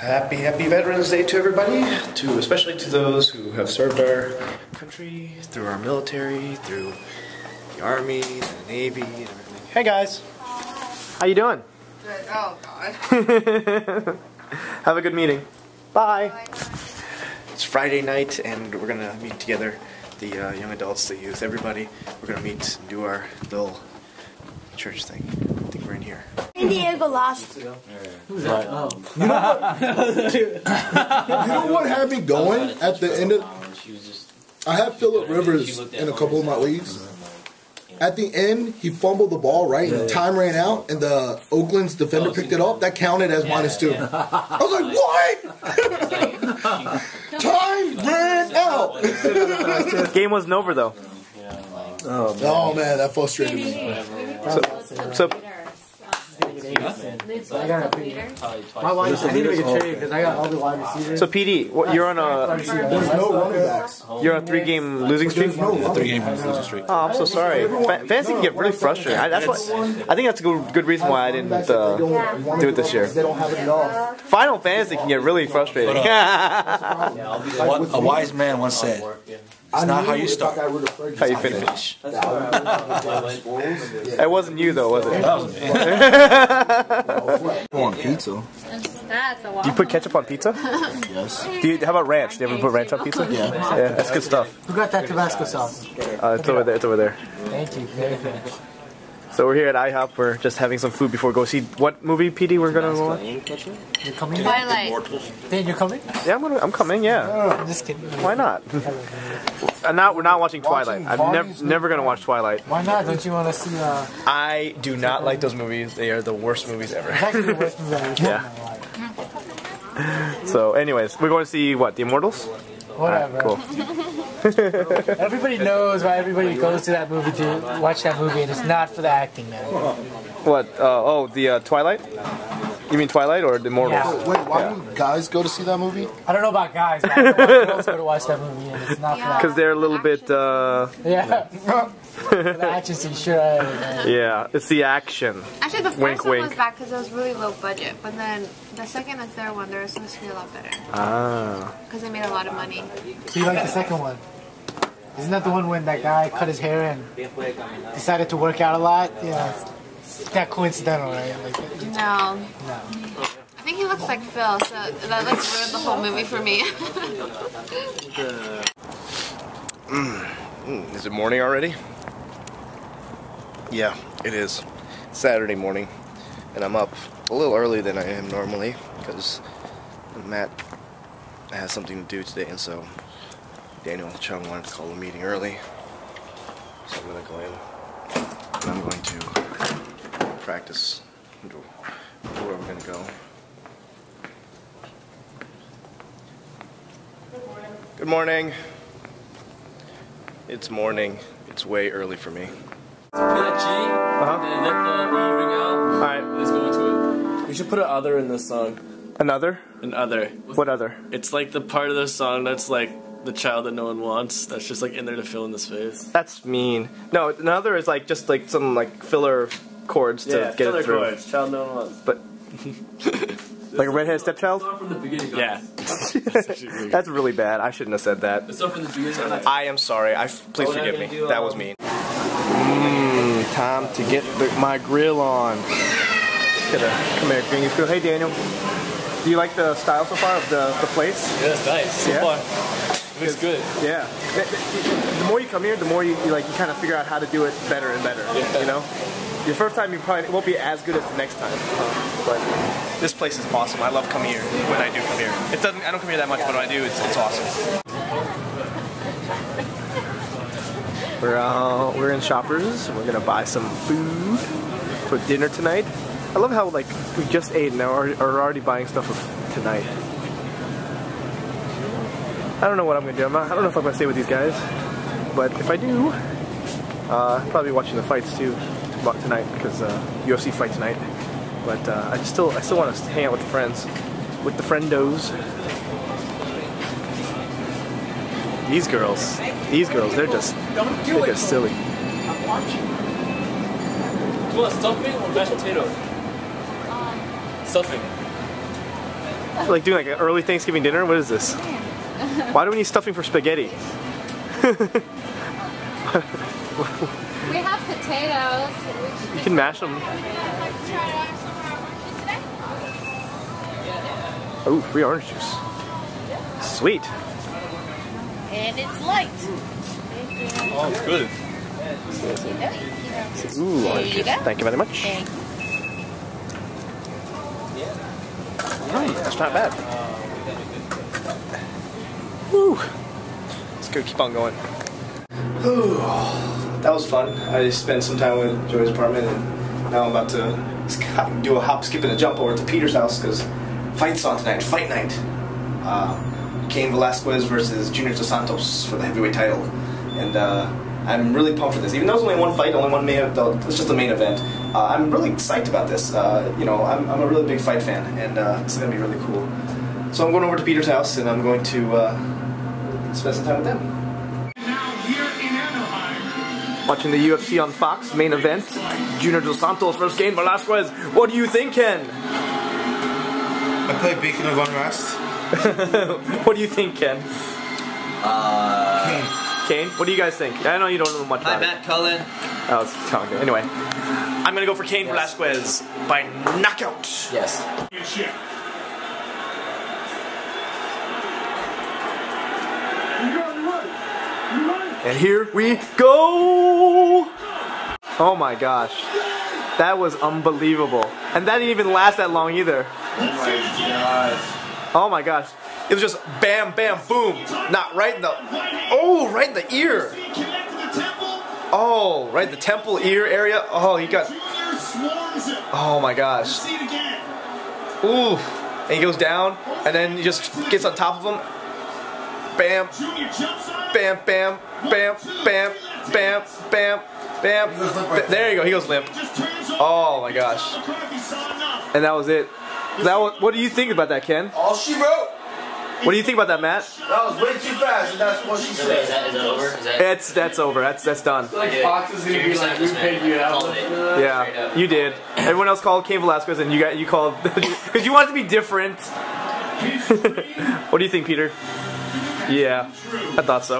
Happy, happy Veterans Day to everybody, to especially to those who have served our country through our military, through the army, the navy, and everything. Hey guys, how you doing? Good. Oh God. Have a good meeting. Bye. It's Friday night, and we're gonna meet together, the uh, young adults, the youth, everybody. We're gonna meet and do our little church thing. I in here. San Diego lost. Oh. You know what had me going at the end of? I have Philip Rivers in a couple of my leagues. At the end, he fumbled the ball right, and time ran out, and the Oakland's defender oh, picked it up. That counted as minus two. I was like, "What? time ran out." Game wasn't over though. Oh man, that frustrated me. So My wife, I need to make a trade because I got all the wide receivers. So PD, what, you're on a There's no running backs. you're on a three game losing streak. Three game losing streak. Oh, I'm so sorry. Fa- fantasy can get really frustrating. I, that's what I think that's a good, good reason why I didn't uh, do it this year. They don't have it at all. Final fantasy can get really frustrating. One, a wise man once said, "It's not how you start." How you finish? It wasn't you though, was it? on pizza. That's a Do you put ketchup on pizza? Yes. Do you, how about ranch? Do you ever put ranch on pizza? Yeah. Yeah, that's good stuff. Who got that Tabasco sauce? Uh, it's over there. It's over there. Thank you. Very good. So we're here at IHOP. We're just having some food before we go see what movie PD we're gonna watch. You're coming? Twilight. Dan, you're coming? Yeah, I'm gonna. I'm coming. Yeah. I'm just kidding. Why not? I'm not. We're not watching Twilight. Watching I'm never never gonna watch Twilight. Why not? Don't you want to see uh, I do not like those movies. They are the worst movies ever. actually the worst movie ever Yeah. seen in my life? So, anyways, we're going to see what the Immortals. Whatever. Cool. Everybody knows why everybody goes to that movie to watch that movie, and it's not for the acting, man. What? Uh, oh, the uh, Twilight. You mean Twilight or the Immortals? Yeah. Wait, why do guys go to see that movie? I don't know about guys, but I know girls go to watch that movie, and it's not for that. Because they're a little bit. Uh, Yeah. For the action scene, sure. I yeah, it's the action. Actually, the first Wink, one wink. was bad because it was really low budget, but then the second and third one they were supposed to be a lot better Ah. because they made a lot of money. So you like the second one? Isn't that the one when that guy cut his hair and decided to work out a lot? Yeah. It's that coincidental, right? Like, No, no. I think he looks like Phil, so that like ruined the whole movie for me. Mm, is it morning already? Yeah, it is. Saturday morning, and I'm up a little earlier than I am normally because Matt has something to do today, and so Daniel Chung wanted to call a meeting early. So I'm gonna go in and I'm going to practice where we're gonna go. Good morning. It's morning. It's way early for me. Play that G, Uh-huh. and let the E ring out. Alright. Let's go into it. We should put an other in this song. Another? An other. What other? It's like the part of the song that's like the child that no one wants. That's just like in there to fill in the space. That's mean. No, another is like just like some like filler chords to get filler it through. chords. Child no one wants. But like a redheaded stepchild? From the beginning. Yeah. That's really bad. I shouldn't have said that. It's not from the beginning. I am sorry. I f- please Oh, forgive me. do, That uh, was mean. Mmm, time to get the, my grill on. Get a, come here, Gringy's grill. Hey, Daniel. Do you like the style so far of the, the place? Yeah, it's nice. So Yeah. far. It looks good. Yeah. The, the- the more you come here, the more you, you like you kind of figure out how to do it better and better. Yeah. You know, your first time you probably it won't be as good as the next time. But this place is awesome. I love coming here when I do come here. It doesn't. I don't come here that much, but when I do, it's, it's awesome. We're uh, we're in Shoppers. We're gonna buy some food for dinner tonight. I love how like we just ate and now are, are already buying stuff for tonight. I don't know what I'm gonna do. I'm not, I don't know if I'm gonna stay with these guys, but if I do, uh, probably watching the fights too about tonight because uh, UFC fight tonight. But uh, I just still I still want to hang out with the friends, with the friendos. These girls, these girls, they're just they're just silly. Do you want stuffing or mashed potato? Stuffing. Like doing like an early Thanksgiving dinner? What is this? Why do we need stuffing for spaghetti? We have potatoes. You can mash them. Oh, free orange juice. Sweet. And it's light. Oh, it's good. Ooh, orange juice. Thank you very much. Thank Mm, that's not bad. Whew. Let's go keep on going. Whew. That was fun. I spent some time with Joey's apartment and now I'm about to do a hop, skip, and a jump over to Peter's house because fight's on tonight. Fight night. Uh, Cain Velasquez versus Junior Dos Santos for the heavyweight title. And uh, I'm really pumped for this. Even though it's only one fight, only one main it's just the main event. Uh, I'm really psyched about this. Uh, you know, I'm, I'm a really big fight fan, and uh, it's going to be really cool. So I'm going over to Peter's house, and I'm going to uh, spend some time with them. Watching the UFC on Fox, main event, Junior Dos Santos versus Cain Velasquez. What do you think, Ken? I play Beacon of Unrest. what do you think, Ken? Uh, Kane, what do you guys think? I know you don't know much hi, about it. Matt Cullen. Oh, it's telling you. Anyway, I'm gonna go for Cain Velasquez by knockout. Yes. And here we go! Oh my gosh. That was unbelievable. And that didn't even last that long either. Oh my gosh. Oh my gosh. It was just bam, bam, boom. Not right in the. Oh, right in the ear. Oh, right the temple ear area. Oh, he got. Oh my gosh. Ooh. And he goes down, and then he just gets on top of him. Bam. Bam, bam, bam, bam, bam, bam, bam. There you go. He goes limp. Oh my gosh. And that was it. That was, what do you think about that, Ken? All she wrote. What do you think about that, Matt? That was way too fast, and that's what she Is said. that, is that over? Is that? It's that's over. That's that's done. Like Fox is gonna be like, we paid you out. Yeah, you did. Everyone else called Cain Velasquez, and you got you called because you wanted to be different. what do you think, Peter? Yeah, I thought so.